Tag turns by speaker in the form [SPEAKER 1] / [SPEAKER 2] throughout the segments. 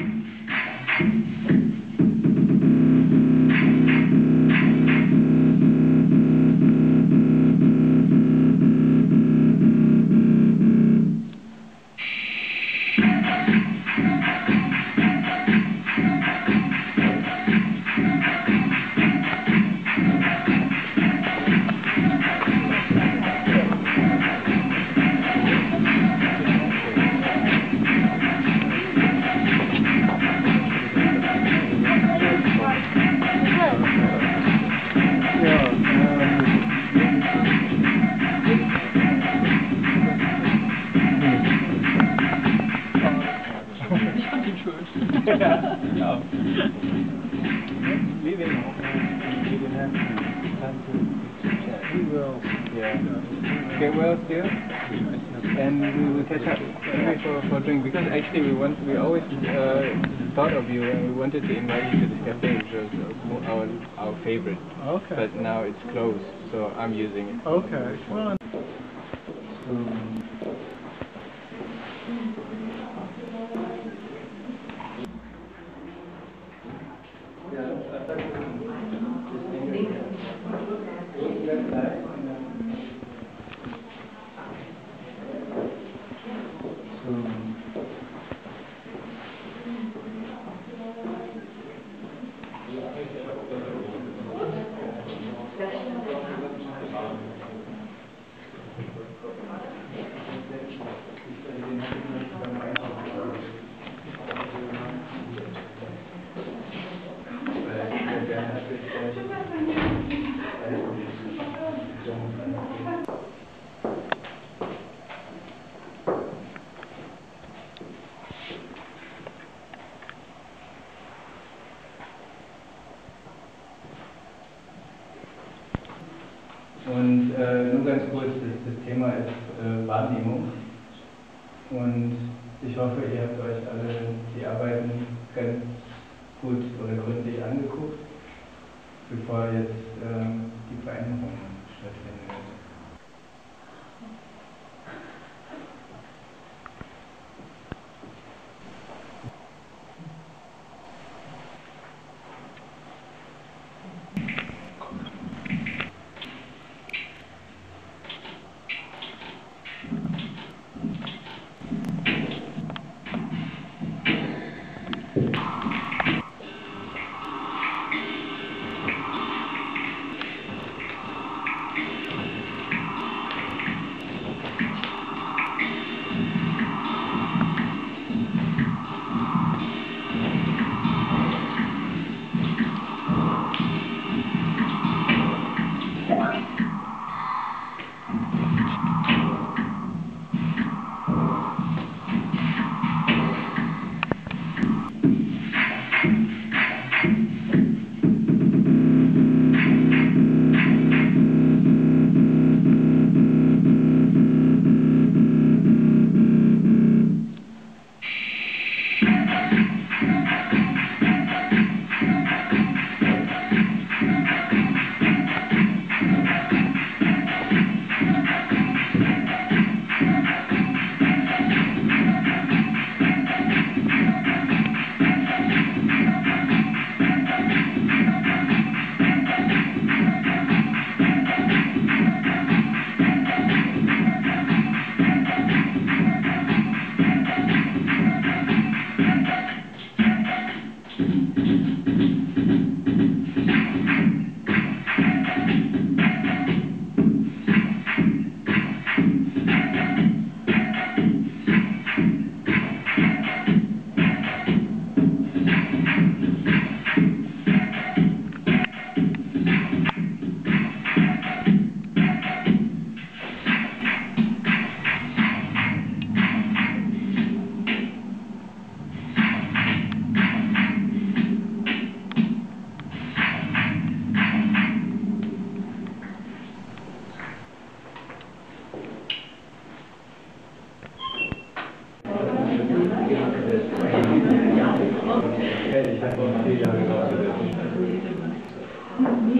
[SPEAKER 1] Ich fand ihn schön.
[SPEAKER 2] ja.
[SPEAKER 3] Leaving, we will have time to chat. We will. Yeah. Get well still, and we will catch up maybe for for drink because actually we want we always uh, thought of you and we wanted to invite you to this cafe which was our our favorite,
[SPEAKER 4] Okay.
[SPEAKER 3] but now it's closed, so I'm using it.
[SPEAKER 4] Okay. Well,
[SPEAKER 3] Und hoffe, ihr habt euch alle die Arbeiten ganz gut oder gründlich angeguckt, bevor jetzt ähm, die Veränderung stattfinden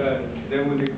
[SPEAKER 3] da, der Musik.